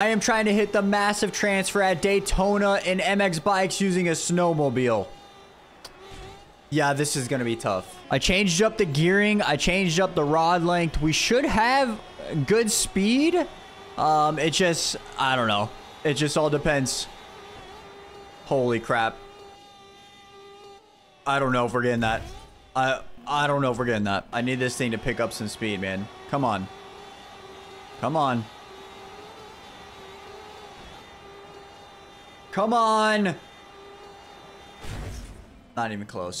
I am trying to hit the massive transfer at Daytona in MX bikes using a snowmobile. Yeah, this is going to be tough. I changed up the gearing. I changed up the rod length. We should have good speed. Um, it just, I don't know. It just all depends. Holy crap. I don't know if we're getting that. I I don't know if we're getting that. I need this thing to pick up some speed, man. Come on. Come on. Come on. Not even close.